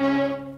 Música